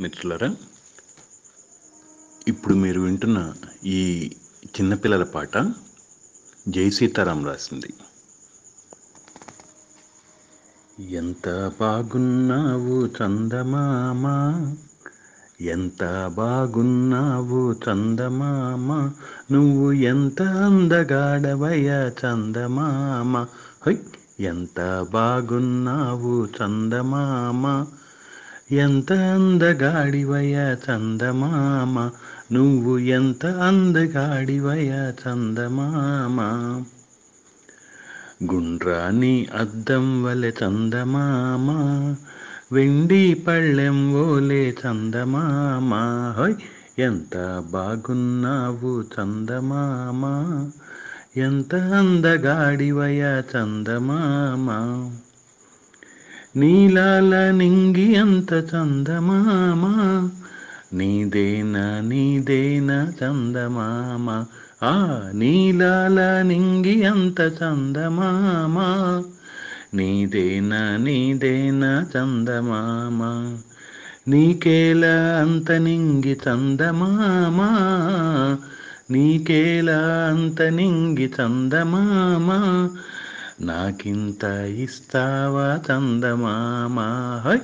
మిత్రులరా ఇప్పుడు మీరు వింటున్న ఈ చిన్నపిల్లల పాట జై సీతారాం రాసింది. ఎంత బాగున్నావు చందమామ ఎంత బాగున్నావు చందమామ నువ్వు ఎంత అందగాడవయ్యా చందమామ హై ఎంత బాగున్నావు చందమామ ఎంత అందగాడివయ చందమామ? నువ్వు ఎంత అందగాడివయ చందమామ? గుండ్రాని అద్దం వలె చందమామ. వెండి పళ్ళెం ఓలే చందమామ. హోయ్! ఎంత బాగున్నావు చందమామ. ఎంత అందగాడివయ చందమామ. నీలాల నింగి అంత చందమామ నీదేనా నీదేనా చందమామ. ఆ నీలాల నింగి అంత చందమామ నీదేనా నీదేనా చందమామ. నీకేల అంత నింగి చందమామ నీకేల అంత నింగి చందమామ. నాకింత ఇస్తావా చందమామ హై!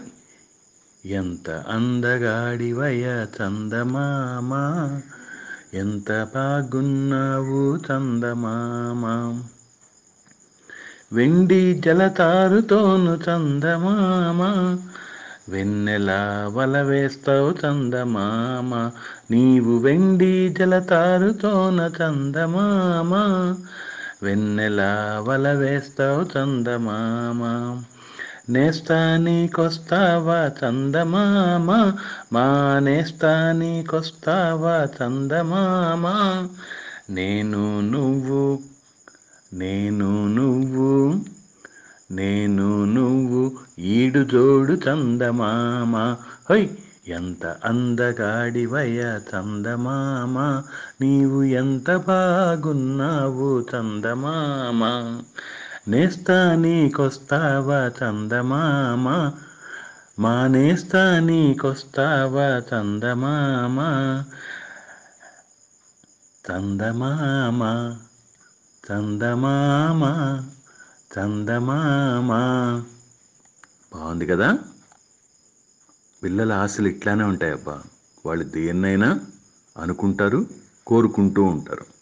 ఎంత అందగాడివయ చందమామ ఎంత బాగున్నావు చందమామ వెండి జలతారుతోను చందమామా వెన్నెలా వల వేస్తావు చందమామ నీవు వెండి జలతారుతోన చందమామ వెన్నెలా వల వేస్తావు చందమామ నేస్తానికొస్తావా చందమామ? మా నేస్తానికొస్తావా చందమామ? నేను నువ్వు నేను నువ్వు నేను నువ్వు ఈడు జోడు చందమామ. హై ఎంత అందగాడివయ్య చందమామ నీవు ఎంత బాగున్నావు చందమామ. నేస్తా నీకొస్తావా చందమామ మా నేస్తా నీకొస్తావా చందమామ. చందమామ చందమామ చందమామ. బాగుంది కదా? పిల్లల ఆశలు ఇట్లానే ఉంటాయబ్బా. వాళ్ళు దేన్నైనా అనుకుంటారు కోరుకుంటూ ఉంటారు.